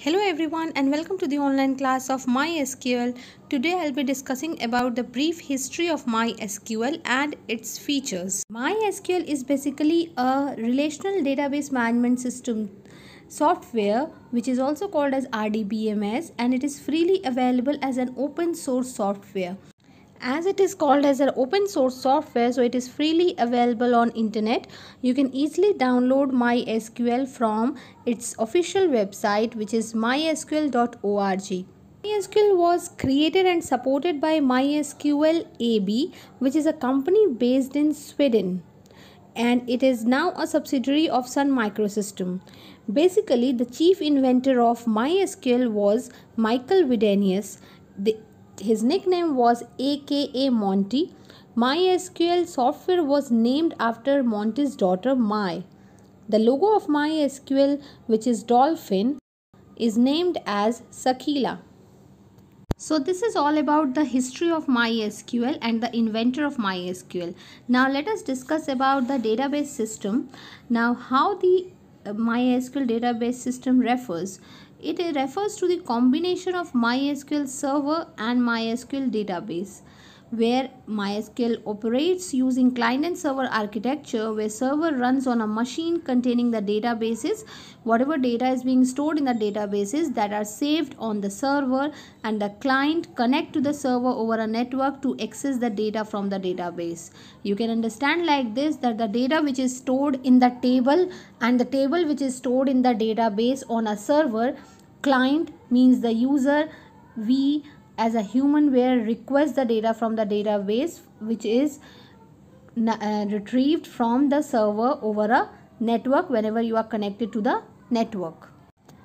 Hello everyone and welcome to the online class of MySQL. Today I'll be discussing about the brief history of MySQL and its features. MySQL is basically a relational database management system software which is also called as RDBMS and it is freely available as an open source software as it is called as an open source software so it is freely available on internet you can easily download mysql from its official website which is mysql.org MySQL was created and supported by MySQL AB which is a company based in Sweden and it is now a subsidiary of Sun Microsystem. Basically, the chief inventor of MySQL was Michael Widenius. The, his nickname was aka Monty. MySQL software was named after Monty's daughter My. The logo of MySQL, which is dolphin, is named as Sakila. So this is all about the history of MySQL and the inventor of MySQL. Now let us discuss about the database system. Now how the uh, MySQL database system refers. It refers to the combination of MySQL server and MySQL database where MySQL operates using client and server architecture where server runs on a machine containing the databases. Whatever data is being stored in the databases that are saved on the server and the client connect to the server over a network to access the data from the database. You can understand like this that the data which is stored in the table and the table which is stored in the database on a server client means the user we as a human where request the data from the database which is uh, retrieved from the server over a network whenever you are connected to the network.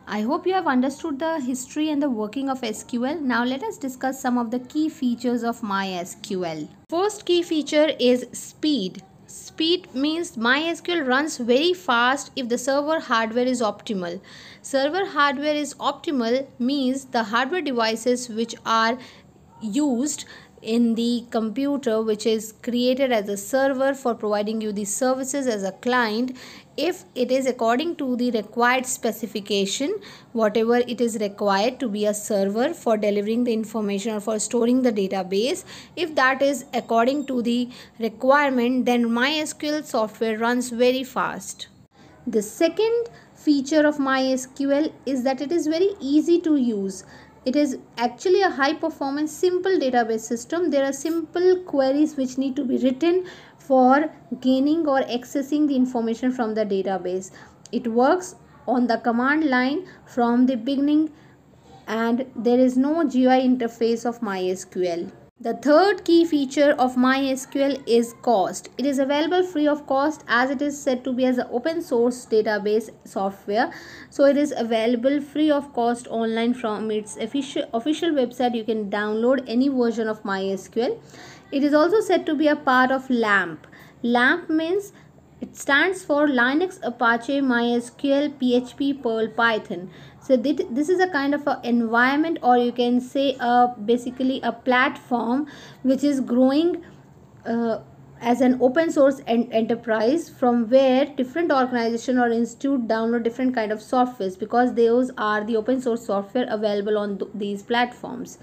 I hope you have understood the history and the working of SQL. Now let us discuss some of the key features of MySQL. First key feature is speed. Speed means MySQL runs very fast if the server hardware is optimal. Server hardware is optimal means the hardware devices which are used in the computer which is created as a server for providing you the services as a client if it is according to the required specification whatever it is required to be a server for delivering the information or for storing the database if that is according to the requirement then mysql software runs very fast. The second feature of mysql is that it is very easy to use it is actually a high performance simple database system there are simple queries which need to be written for gaining or accessing the information from the database it works on the command line from the beginning and there is no GUI interface of MySQL. The third key feature of MySQL is cost. It is available free of cost as it is said to be as an open source database software. So it is available free of cost online from its official, official website. You can download any version of MySQL. It is also said to be a part of LAMP. LAMP means it stands for Linux Apache MySQL PHP Perl Python. So this is a kind of a environment or you can say a basically a platform which is growing uh, as an open source en enterprise from where different organization or institute download different kind of softwares because those are the open source software available on th these platforms.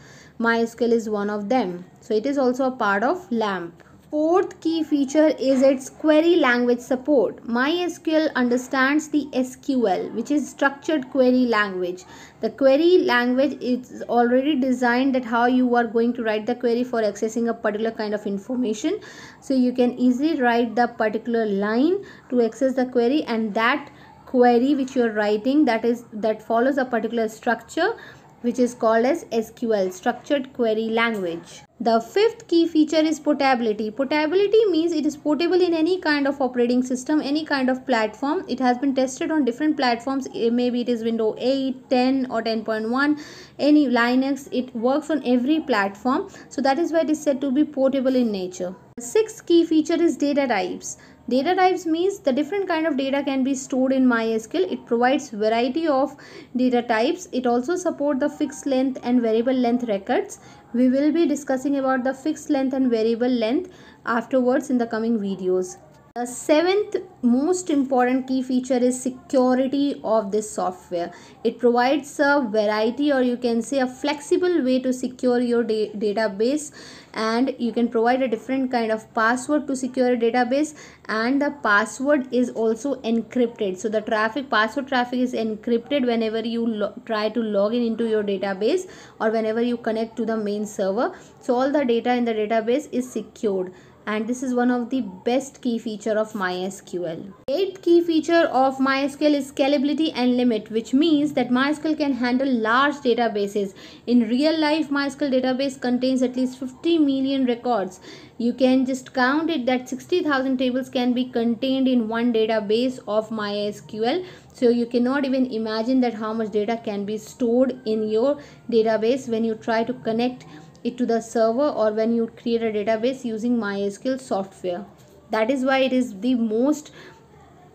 Mysql is one of them. So it is also a part of lamp Fourth key feature is its query language support. MySQL understands the SQL, which is structured query language. The query language is already designed that how you are going to write the query for accessing a particular kind of information. So you can easily write the particular line to access the query and that query which you are writing that is that follows a particular structure which is called as SQL, Structured Query Language. The fifth key feature is portability. Portability means it is portable in any kind of operating system, any kind of platform. It has been tested on different platforms. Eh, maybe it is Windows 8, 10 or 10.1, any Linux. It works on every platform. So that is why it is said to be portable in nature. The sixth key feature is data types. Data types means the different kind of data can be stored in MySQL. It provides variety of data types. It also support the fixed length and variable length records. We will be discussing about the fixed length and variable length afterwards in the coming videos. The seventh most important key feature is security of this software. It provides a variety or you can say a flexible way to secure your da database and you can provide a different kind of password to secure a database and the password is also encrypted. So the traffic password traffic is encrypted whenever you try to log in into your database or whenever you connect to the main server. So all the data in the database is secured and this is one of the best key feature of MySQL. Eighth key feature of MySQL is scalability and limit which means that MySQL can handle large databases. In real life MySQL database contains at least 50 million records. You can just count it that 60,000 tables can be contained in one database of MySQL. So you cannot even imagine that how much data can be stored in your database when you try to connect it to the server or when you create a database using MySQL software. That is why it is the most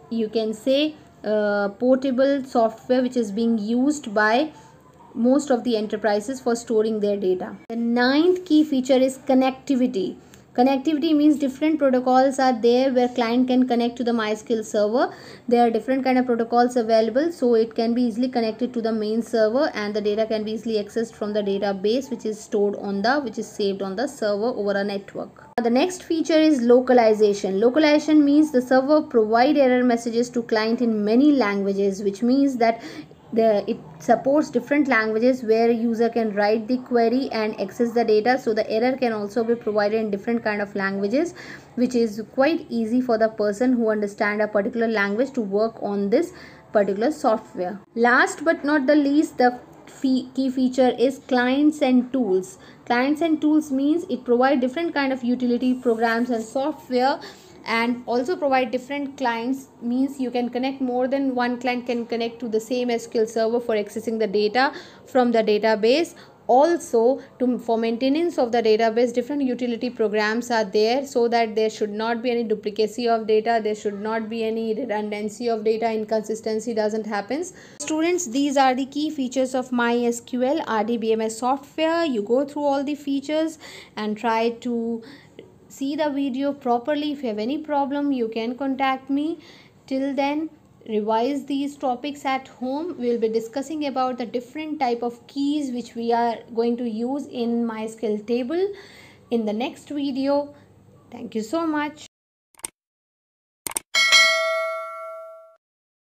you can say uh, portable software which is being used by most of the enterprises for storing their data. The ninth key feature is connectivity. Connectivity means different protocols are there where client can connect to the MySQL server. There are different kind of protocols available so it can be easily connected to the main server and the data can be easily accessed from the database which is stored on the which is saved on the server over a network. The next feature is localization. Localization means the server provide error messages to client in many languages which means that the it supports different languages where user can write the query and access the data. So the error can also be provided in different kind of languages which is quite easy for the person who understand a particular language to work on this particular software. Last but not the least the key feature is clients and tools. Clients and tools means it provide different kind of utility programs and software and also provide different clients means you can connect more than one client can connect to the same SQL server for accessing the data from the database. Also to for maintenance of the database different utility programs are there so that there should not be any duplicacy of data there should not be any redundancy of data inconsistency doesn't happens students these are the key features of mysql rdbms software. You go through all the features and try to see the video properly. If you have any problem you can contact me. Till then revise these topics at home. We will be discussing about the different type of keys which we are going to use in mysql table in the next video. Thank you so much